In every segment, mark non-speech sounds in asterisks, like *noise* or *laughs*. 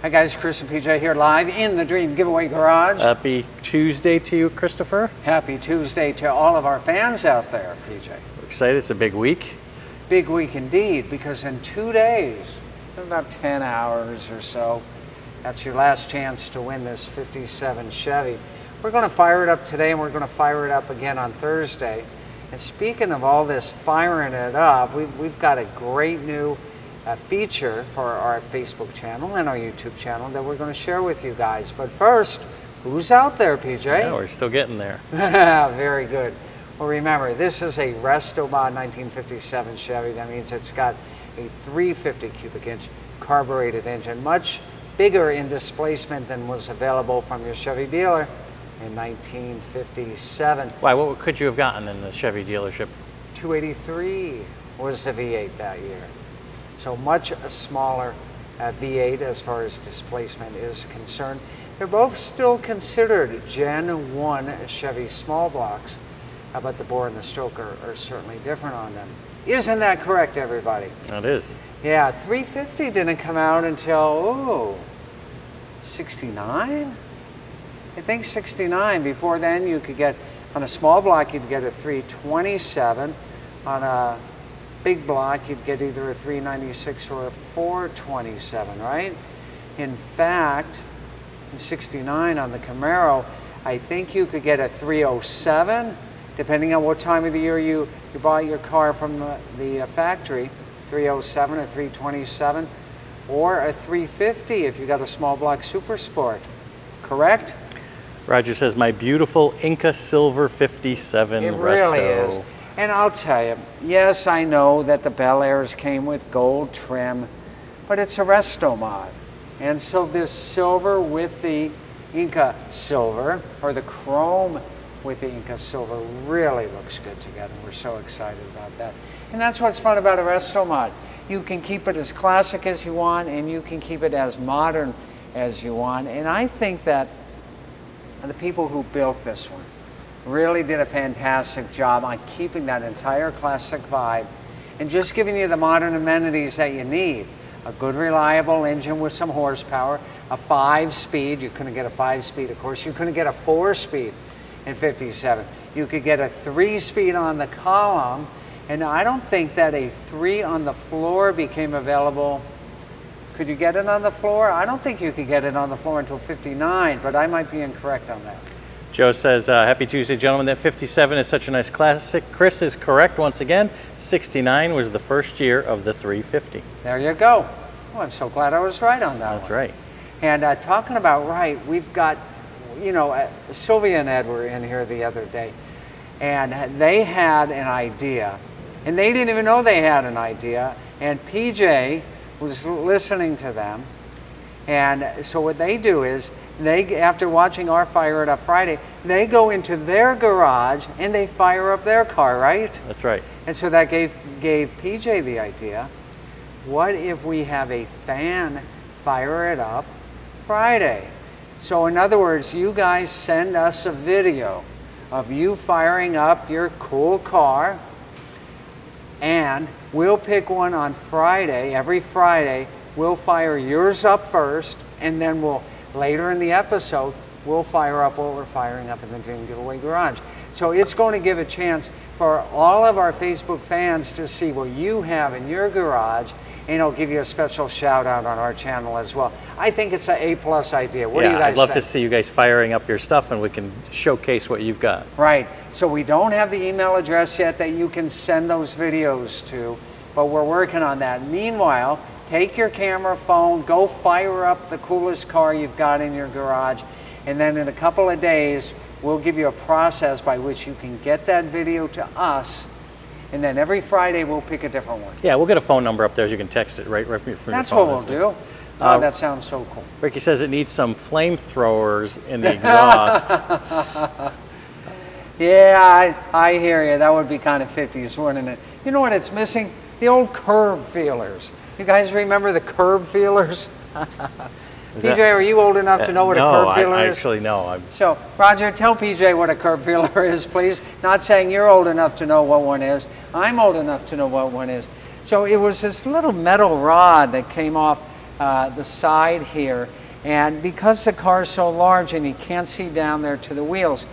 Hi guys, Chris and PJ here live in the Dream Giveaway Garage. Happy Tuesday to you, Christopher. Happy Tuesday to all of our fans out there, PJ. We're excited, it's a big week. Big week indeed, because in two days, in about 10 hours or so, that's your last chance to win this 57 Chevy. We're going to fire it up today and we're going to fire it up again on Thursday. And speaking of all this firing it up, we've, we've got a great new uh, feature for our Facebook channel and our YouTube channel that we're going to share with you guys. But first, who's out there, PJ? Yeah, we're still getting there. *laughs* Very good. Well, remember, this is a Restomod 1957 Chevy. That means it's got a 350 cubic inch carbureted engine, much bigger in displacement than was available from your Chevy dealer in 1957. Why, what could you have gotten in the Chevy dealership? 283 was the V8 that year. So much a smaller uh, V8 as far as displacement is concerned. They're both still considered Gen 1 Chevy small blocks, uh, but the bore and the stroke are, are certainly different on them. Isn't that correct, everybody? That is. Yeah, 350 didn't come out until, oh, 69? I think 69. Before then, you could get, on a small block, you'd get a 327. On a big block, you'd get either a 396 or a 427, right? In fact, in 69 on the Camaro, I think you could get a 307, depending on what time of the year you, you bought your car from the, the uh, factory, 307 or 327, or a 350 if you got a small block Super Sport, correct? Roger says, my beautiful Inca Silver 57 It Resto. really is. And I'll tell you, yes, I know that the Bel Airs came with gold trim, but it's a resto mod. And so this silver with the Inca silver, or the chrome with the Inca silver, really looks good together. We're so excited about that. And that's what's fun about a resto mod. You can keep it as classic as you want, and you can keep it as modern as you want. And I think that the people who built this one really did a fantastic job on keeping that entire classic vibe and just giving you the modern amenities that you need. A good reliable engine with some horsepower, a five speed, you couldn't get a five speed of course, you couldn't get a four speed in 57. You could get a three speed on the column and I don't think that a three on the floor became available could you get it on the floor? I don't think you could get it on the floor until 59, but I might be incorrect on that. Joe says, uh, happy Tuesday, gentlemen. That 57 is such a nice classic. Chris is correct once again. 69 was the first year of the 350. There you go. Oh, I'm so glad I was right on that That's one. right. And uh, talking about right, we've got, you know, uh, Sylvia and Ed were in here the other day, and they had an idea, and they didn't even know they had an idea, and PJ was listening to them. And so what they do is they, after watching our Fire It Up Friday, they go into their garage and they fire up their car, right? That's right. And so that gave, gave PJ the idea, what if we have a fan fire it up Friday? So in other words, you guys send us a video of you firing up your cool car and we'll pick one on Friday, every Friday, we'll fire yours up first and then we'll, later in the episode, we'll fire up what we're firing up in the Dream Giveaway Garage. So it's going to give a chance for all of our Facebook fans to see what you have in your garage and it'll give you a special shout out on our channel as well. I think it's an A plus idea. What yeah, do you guys I'd love think? to see you guys firing up your stuff and we can showcase what you've got. Right. So we don't have the email address yet that you can send those videos to, but we're working on that. Meanwhile, take your camera phone, go fire up the coolest car you've got in your garage, and then in a couple of days, we'll give you a process by which you can get that video to us, and then every Friday we'll pick a different one. Yeah, we'll get a phone number up there so you can text it right, right from your your That's what we'll do. Oh, Uh, that sounds so cool. Ricky says it needs some flamethrowers in the *laughs* exhaust. Yeah, I, I hear you. That would be kind of 50s, wouldn't it? You know what it's missing? The old curb feelers. You guys remember the curb feelers? *laughs* PJ, that- are you old enough to know what no, a curb feeler I is? actually no. I'm, So, Roger, tell PJ what a curb feeler *laughs* is, please. Not saying you're old enough to know what one is. I'm old enough to know what one is. So it was this little metal rod that came off uh, the side here. And because the car is so large and you can't see down there to the wheels,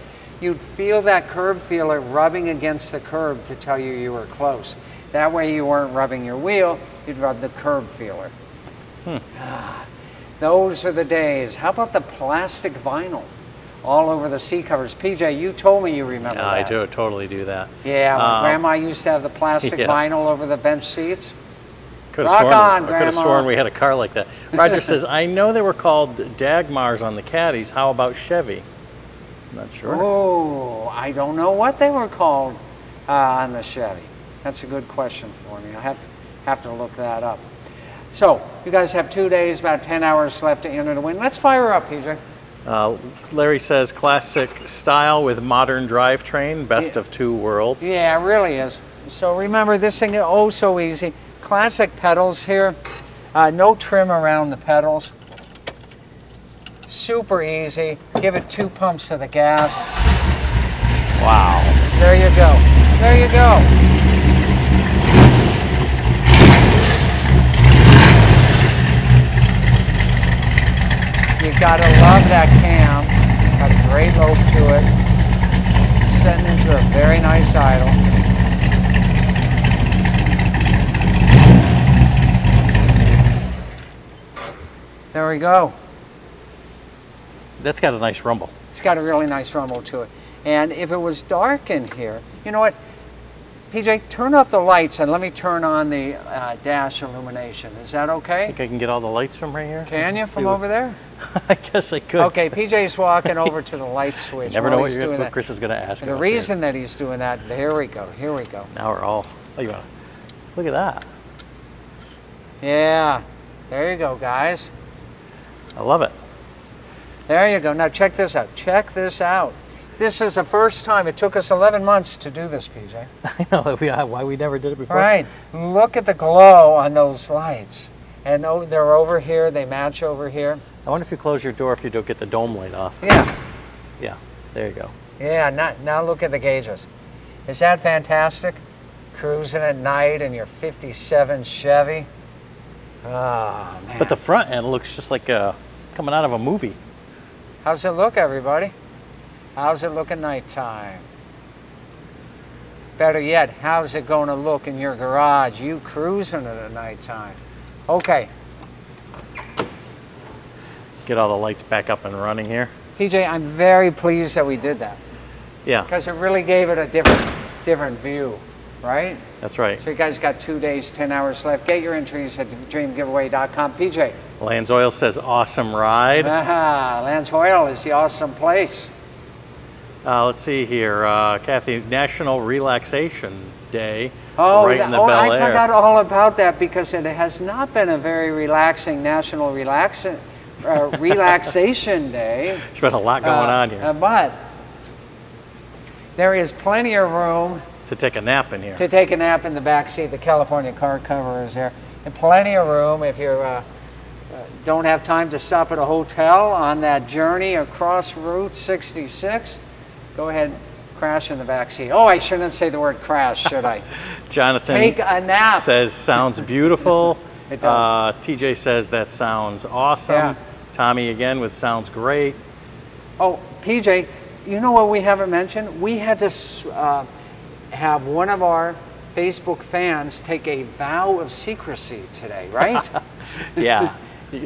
you'd feel that curb feeler rubbing against the curb to tell you you were close. That way you weren't rubbing your wheel, you'd rub the curb feeler. Hmm. Ah, those are the days. How about the plastic vinyl? all over the seat covers. PJ, you told me you remember yeah, that. I do totally do that. Yeah, Um, grandma used to have the plastic *laughs* yeah. vinyl over the bench seats. Could Rock have sworn, on, I could have sworn we had a car like that. Roger *laughs* says, I know they were called Dagmars on the Caddies. How about Chevy? I'm not sure. Oh, I don't know what they were called uh, on the Chevy. That's a good question for me. I have to, have to look that up. So, you guys have two days, about 10 hours left to enter the win. Let's fire up, PJ. Uh, Larry says, classic style with modern drivetrain, best Yeah. of two worlds. Yeah, it really is. So remember, this thing is oh so easy. Classic pedals here. Uh, no trim around the pedals. Super easy. Give it two pumps of the gas. Wow. There you go. There you go. Gotta love that cam. Got a great lope to it. Setting into a very nice idle. There we go. That's got a nice rumble. It's got a really nice rumble to it. And if it was dark in here, you know what? PJ, turn off the lights and let me turn on the uh, dash illumination. Is that okay? I think I can get all the lights from right here. Can you from over there? *laughs* I guess I could. Okay, PJ's walking over to the light *laughs* switch. Never while know what, you're, doing what. Chris is going to ask. And the us here. reason that he's doing that, here we go, here we go. Now we're all. Oh, you want Look at that. Yeah, there you go, guys. I love it. There you go. Now check this out. Check this out. This is the first time. It took us 11 months to do this, PJ. *laughs* I know that we, why we never did it before. Right. Look at the glow on those lights. And oh, they're over here. They match over here. I wonder if you close your door if you don't get the dome light off. Yeah. Yeah, there you go. Yeah. Now, now look at the gauges. Is that fantastic? Cruising at night in your 57 Chevy. Oh, man. But the front end looks just like uh, coming out of a movie. How's it look, everybody? How's it look at nighttime? Better yet, how's it going to look in your garage? You cruising at nighttime. Okay, Get all the lights back up and running here. PJ, I'm very pleased that we did that Yeah, because it really gave it a different, different view, right? that's right. So you guys got two days, 10 hours left. Get your entries at dreamgiveaway.com. PJ, Lands Oil says awesome ride. aha, Lance Oil is the awesome place. Uh, let's see here. Uh, Kathy, National Relaxation Day. Oh, right that- in the oh I forgot all about that because it has not been a very relaxing National relax- uh, Relaxation *laughs* Day. There's been a lot going Uh, on here. uh, but there is plenty of room to take a nap in here. to take a nap in the back seat. The California car cover is there. And plenty of room if you uh, uh, don't have time to stop at a hotel on that journey across Route 66. Go ahead, crash in the back seat. Oh, I shouldn't say the word crash, should I? *laughs* Jonathan Take a nap. says sounds beautiful. *laughs* It does. Uh, TJ says that sounds awesome. Yeah. Tommy again with sounds great. Oh, PJ, you know what we haven't mentioned? We had to uh, have one of our Facebook fans take a vow of secrecy today, right? *laughs* Yeah.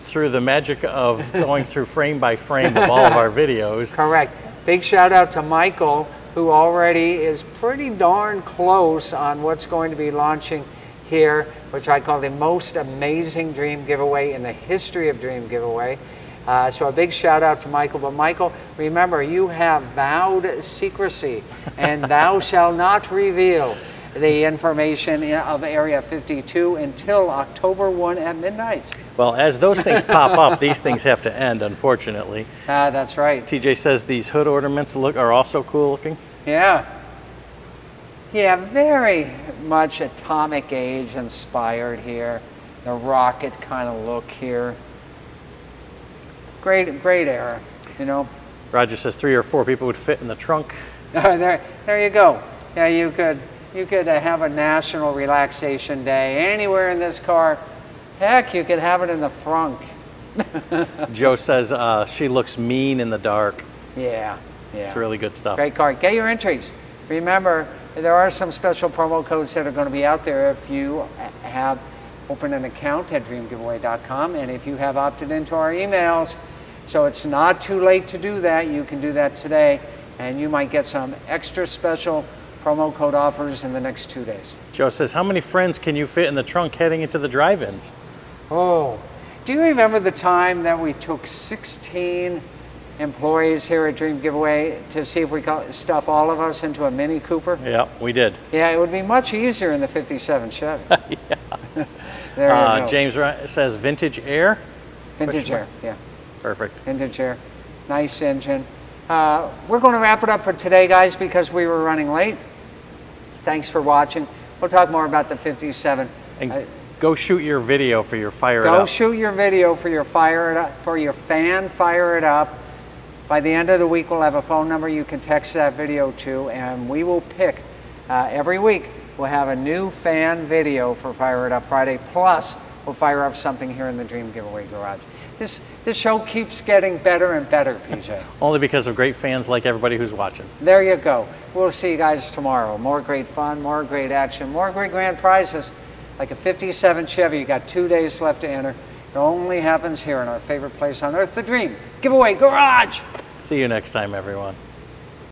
through the magic of going through frame by frame of all of our videos. Correct. Big shout out to Michael, who already is pretty darn close on what's going to be launching here, which I call the most amazing dream giveaway in the history of dream giveaway. Uh, so a big shout out to Michael. But Michael, remember, you have vowed secrecy, and thou shalt not reveal the information of Area 52 until October 1 at midnight. Well, as those things pop up, these things have to end, unfortunately. *laughs* Ah, that's right. TJ says these hood ornaments look are also cool looking. Yeah. Yeah, very much atomic age inspired here. The rocket kind of look here. Great, great era, you know. Roger says three or four people would fit in the trunk. *laughs* there, there you go. Yeah, you could, you could uh, have a national relaxation day anywhere in this car, Heck, you could have it in the frunk. *laughs* Joe says uh, she looks mean in the dark. Yeah, yeah. It's really good stuff. Great card. Get your entries. Remember, there are some special promo codes that are going to be out there if you have opened an account at dreamgiveaway.com and if you have opted into our emails. So it's not too late to do that. You can do that today and you might get some extra special promo code offers in the next two days. Joe says, how many friends can you fit in the trunk heading into the drive-ins? Oh, do you remember the time that we took 16 employees here at Dream Giveaway to see if we could stuff all of us into a Mini Cooper? Yeah, we did. Yeah, it would be much easier in the 57 Chevy. *laughs* yeah. *laughs* there uh, you. James says vintage air. Vintage question air, yeah. Perfect. Vintage air. Nice engine. Uh, we're going to wrap it up for today, guys, because we were running late. Thanks for watching. We'll talk more about the 57. And Uh, go shoot your video for your fire it Go shoot your video for your fire it up for your fan fire it up. By the end of the week, we'll have a phone number you can text that video to, and we will pick uh, every week. We'll have a new fan video for Fire It Up Friday. Plus, we'll fire up something here in the Dream Giveaway Garage. This this show keeps getting better and better, PJ. *laughs* Only because of great fans like everybody who's watching. There you go. We'll see you guys tomorrow. More great fun, more great action, more great grand prizes. Like a 57 Chevy, you got two days left to enter. It only happens here in our favorite place on earth, the Dream Giveaway Garage. See you next time, everyone.